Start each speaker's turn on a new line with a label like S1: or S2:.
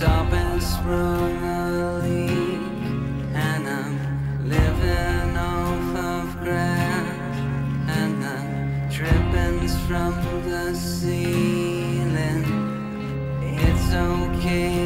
S1: sprung a leak, and I'm living off of grass and the drippings from the ceiling. It's okay